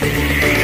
Yeah.